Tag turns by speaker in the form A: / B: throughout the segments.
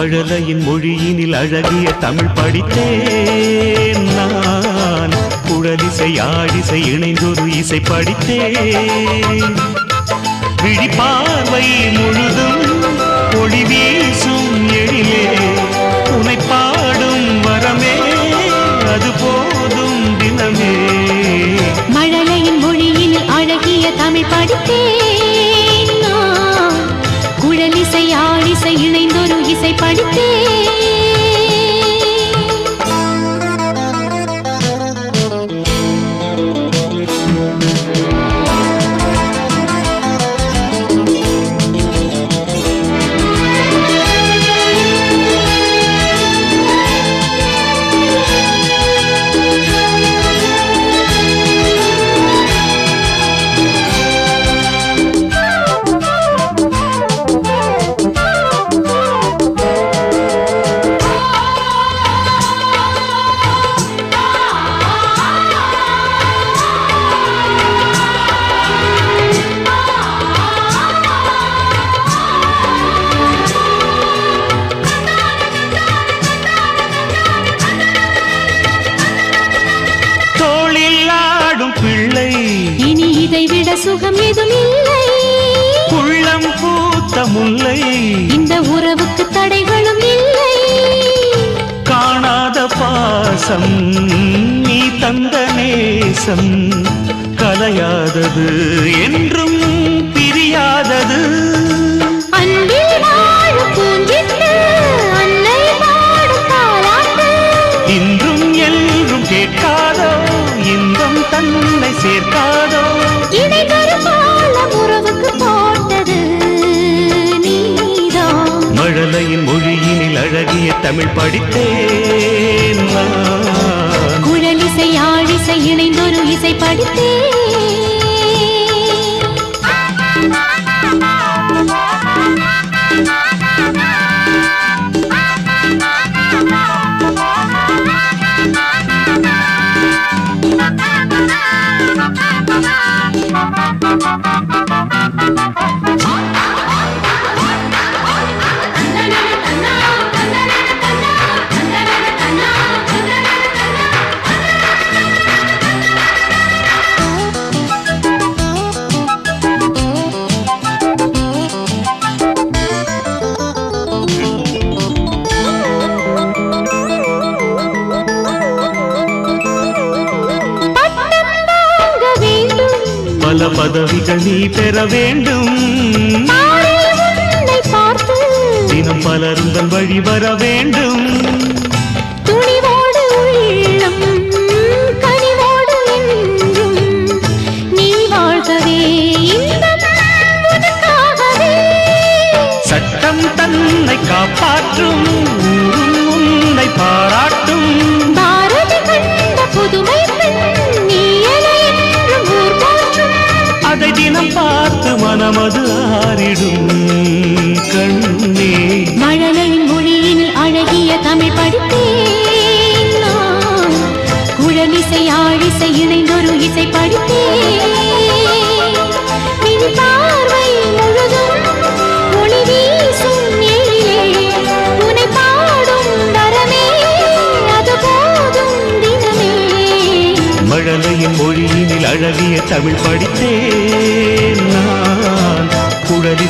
A: மழலையின் மொழியினில் அழகிய தமிழ் படித்தேன் நான். குழலிசை ஆடிசை இணைந்தொரு இசை படித்தேன். விழிப்பார்வை முழுதும் ஒளி வீசும் எழிலே. உனை பாடும் வரமே அது போதும் தினமே.
B: மழலையின் மொழியில் அழகிய தமிழ் படித்தேன் குழலிசை ஆடிசை இணைந்தொரு இசை படித்தேன் சுகம் எதுவும் இல்லை
A: உள்ளம் பூத்த முல்லை
B: இந்த உறவுக்கு தடைகளும் இல்லை.
A: காணாத பாசம் நீ தந்த நேசம் கலையாதது என்றும் பிரியாதது. இன்றும் என்றும் கேட்காதோ இன்பம் தன்னை சேர்க்காதோ தமிழ் படித்தேன்
B: குழலிசை ஆழிசை இணைந்தொரு இசை படித்தேன்.
A: பதவிகள் நீ பெற வேண்டும். தினம் பலருந்தன் வழி வர வேண்டும். சட்டம் தன்னை காப்பாற்றும் உன்னை பாராட்டும் ஆறிடும் கண்ணே.
B: மழலையின் மொழியில் அழகிய தமிழ் படித்தேன். குழலிசை ஆழிசை இணைந்தொரு இசை படித்தேன் பார்வை முழுதும் ஒளி வீசும் எழிலே. உனை பாடும் வரமே அது போதும் தினமே.
A: மழலையின் மொழியினில் அழகிய தமிழ் படித்தேன்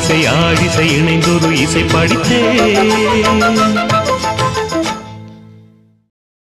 A: நான் ஆடிசை இணைந்தொரு இசை படித்தேன்.